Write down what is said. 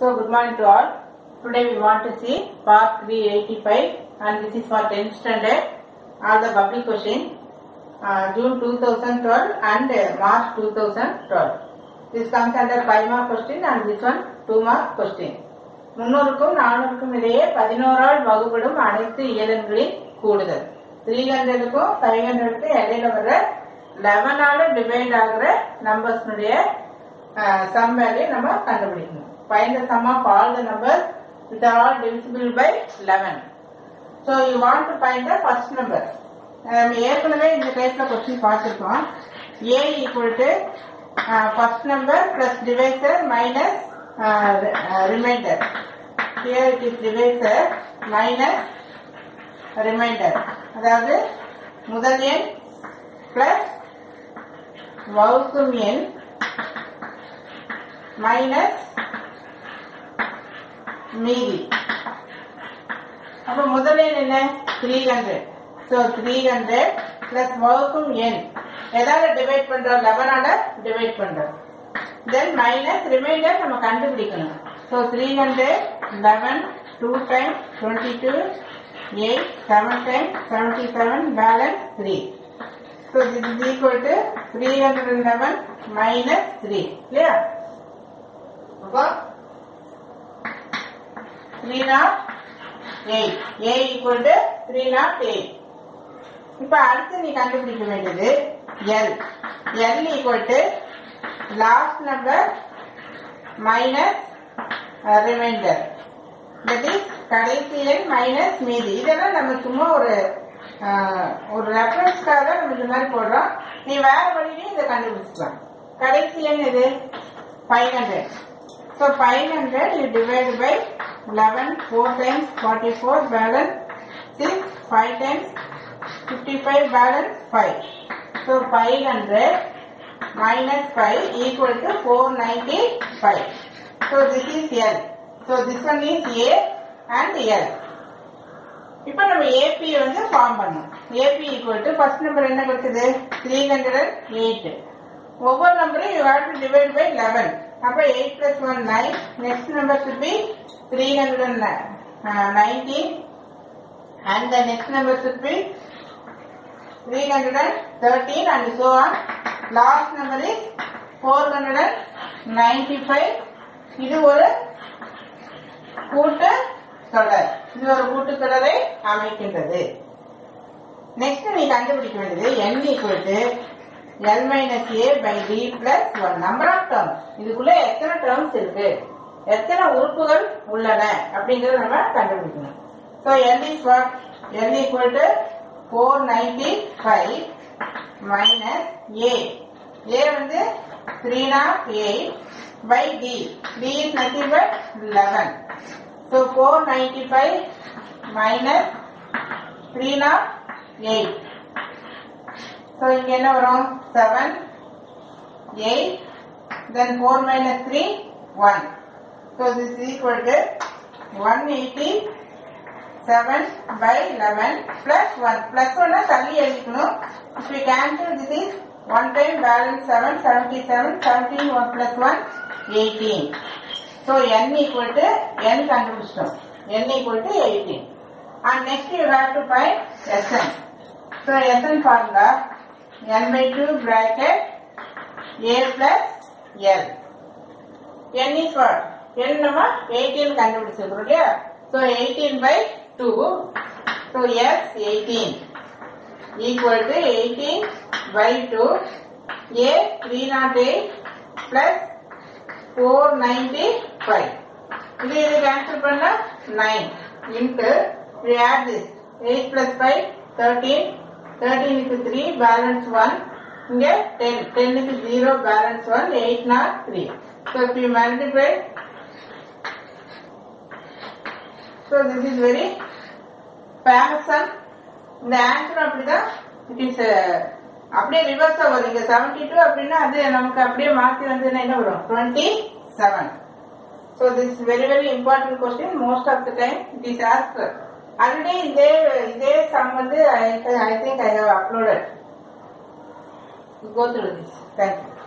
So good morning to all. Today we want to see part 385 and this is for 10th standard. All the public question uh, June 2012 and uh, March 2012. This comes under 5 mark question and this one 2 mark question. முன்னூறுக்கும் நானூறுக்கும் இடையே பதினோரால் வகுப்படும் அனைத்து இயலன்களின் கூடுதல் three ஹண்ட்ரடுக்கும் five ஹண்ட்ரடுக்கும் இடையில வர லெவனால divide ஆகிற நம்பர்ஸ்னுடைய some value நம்ம கண்டுபிடிக்கணும் find the sum of all the number with all divisible by eleven so you want to find the first number நம்ம ஏற்கனவே இந்த டைப்ல கொஸ்டின் பார்த்துருக்கோம். A equal to first number plus divisor minus remainder here it is divisor minus remainder அதாவது முதல் எண் plus வகுக்கும் எண் மைனஸ் மீதி அப்ப முதல் எண் என்ன? Three hundred so three hundred plus வகுக்கும் எண் எதாவது டிவைட் பண்றோம்? லெவனால டிவைட் பண்றோம். தென் மைனஸ் ரிமைண்டர் நம்ம கண்டுபிடிக்கணும். So three hundred eleven two time twenty two eight seven time seventy seven balance three so this is equal to three hundred eleven minus three இல்லையா அப்போ three nought eight A equal to three nought eight இப்ப அடுத்து நீ கண்டுபிடிக்க வேண்டியது L L equal to last number minus remainder that is கடைசி எண் minus மீதி. இதெல்லாம் நம்ம சும்மா ஒரு ஒரு ரெஃபரன்ஸ்க்காக நம்ம இந்த மாதிரி போடுறோம். நீ வேற வழியிலையும் இதை கண்டுபிடிச்சிக்கலாம். கடைசி எண் இது five hundred so five hundred you divide by eleven four times forty four balance six five times fifty five balance five so five hundred minus 5 equal to 495. So this is L. So this one is A and L. இப்போ நம்ம AP வந்து form பண்ணோம் AP equal to first number என்ன கொடுத்தது three hundred eight ஒவ்வொரு நம்பரையும் you have to divide by eleven அப்ப eight plus one nine next number should be three hundred nineteen and next number should be three hundred and thirteen and so on last number is four hundred and ninety five இது ஒரு கூட்டு தொடர். இது ஒரு கூட்டு தொடரை அமைக்கின்றது. Next நீ கண்டுபிடிக்க வேண்டியது N equal L minus A by D plus one number of terms இதுக்குள்ள எத்தனை டேர்ம்ஸ் இருக்கு? எத்தனை உறுப்புகள் உள்ளன? அப்படிங்கறத நம்ம கண்டுபிடிக்கணும். So L is what L equal to four ninety five minus A A வந்து three nought eight by D D is nothing but eleven so four ninety five minus three nought eight so இங்க என்ன வரும் seven eight then four minus three one so this equal to one eighty seven by eleven plus one plus ஒன்னா தள்ளி எழுதிக்கணும். If you cancel this is one time balance seven seventy seven seventeen one plus one eighteen so N equal to N கண்டுபிடிச்சிட்டோம் N equal to eighteen and next you have to find SN so SN formula N by two bracket A plus L. n is what? n நம்ம 18 கண்டுபிடிச்சிருக்கிறோம் இல்லையா so 18 by 2 so yes 18 equal to 18 by 2 a 308 plus 495 இது இது cancel பண்ணா 9 into we add this 8 plus 5 13 13 க்கு 3 balance 1 இங்க 10 10 க்கு 0 balance 1 8 not 3 so if you multiply so this is very famous sum இந்த answer அப்படிதான் இட் இஸ் அப்படியே ரிவர்ஸா வரும். இங்க செவன்டி டூ அப்படின்னா அது நமக்கு அப்படியே மாத்தி வந்ததுன்னா என்ன வரும்? Twenty seven so this very very important question most of the time it is ask already இதே இதே சம் வந்து I think I have uploaded go through this thank you